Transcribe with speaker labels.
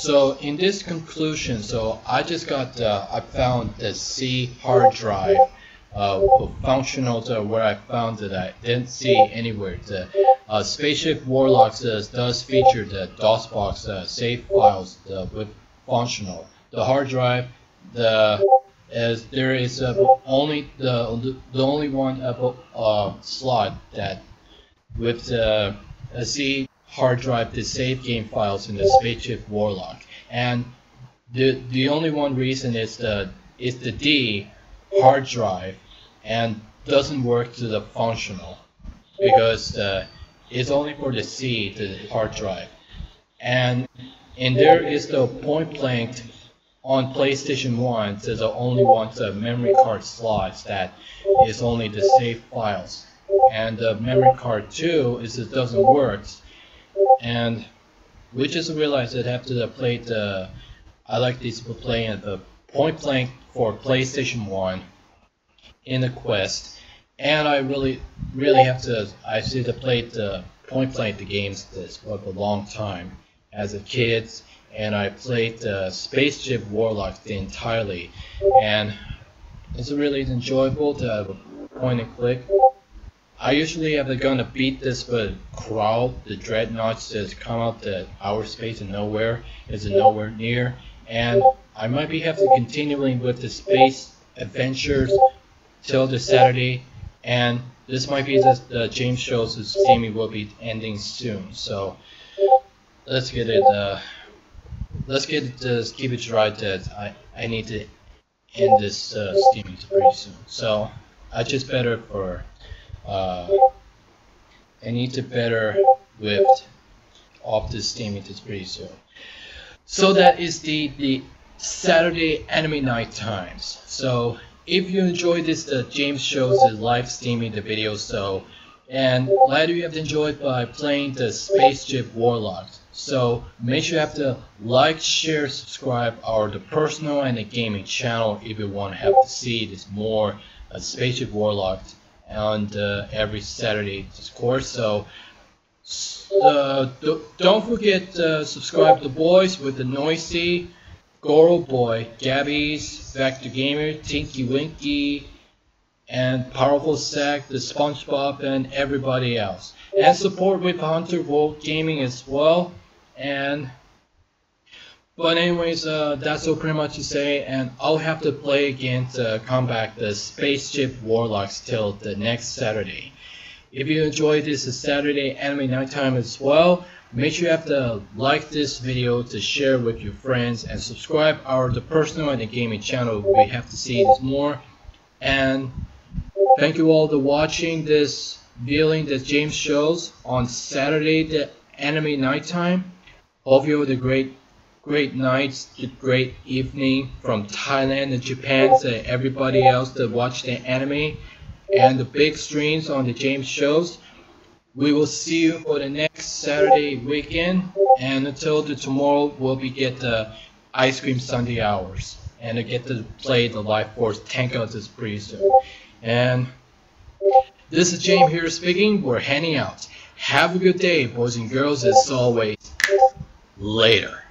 Speaker 1: So in this conclusion, so I just got, uh, I found the C hard drive uh, functional to where I found that I didn't see anywhere. The uh, Spaceship Warlocks uh, does feature the DOSBox uh, save files uh, with functional. The hard drive, the as there is uh, only the the only one uh, slot that with the a C hard drive to save game files in the Spaceship Warlock, and the the only one reason is the is the D hard drive and doesn't work to the functional because uh, it's only for the C the hard drive, and and there is the point blank on PlayStation 1, so the only one the memory card slots that is only the save files. And the memory card 2 is it doesn't work. And we just realized that after I played the, uh, I like this playing the point blank for PlayStation 1 in the Quest. And I really, really have to, I see to play the uh, point blank the games this for a long time as a kid and I played the Spaceship Warlock entirely, and it's really enjoyable to have a point and click. I usually have gonna beat this but crawl the dreadnoughts that come out the outer space and nowhere. Is nowhere near? And I might be having to continuing with the space adventures till the Saturday and this might be the, the James shows the Steamy will be ending soon. So let's get it uh, let's get this keep it right that I, I need to end this uh, pretty soon. So I just better for uh, I need to better whipped off this Steamy pretty soon. So that is the the Saturday anime night times. So if you enjoyed this, the James shows the live streaming the video. So and glad you have enjoyed by playing the Spaceship Warlocks. So make sure you have to like, share, subscribe our the personal and the gaming channel if you want to have to see this more uh, Spaceship Warlock on uh, every Saturday Discord. So uh, don't forget to subscribe to boys with the noisy Goro Boy, Gabby's, Vector Gamer, Tinky Winky, and Powerful Sack, the SpongeBob, and everybody else. And support with Hunter World Gaming as well and but anyways, uh, that's all pretty much to say, and I'll have to play again to come back the Spaceship Warlocks till the next Saturday. If you enjoyed this Saturday anime nighttime as well, make sure you have to like this video to share with your friends and subscribe our the personal and the gaming channel. We have to see this more. And thank you all for watching this viewing that James shows on Saturday the anime nighttime. Hope you had a great, great night, great evening from Thailand and Japan to everybody else that watch the anime and the big streams on the James shows. We will see you for the next Saturday weekend, and until the tomorrow, we'll be get the ice cream Sunday hours, and get to play the Life Force tank out this pretty soon. And this is James here speaking. We're heading out. Have a good day, boys and girls, as always later.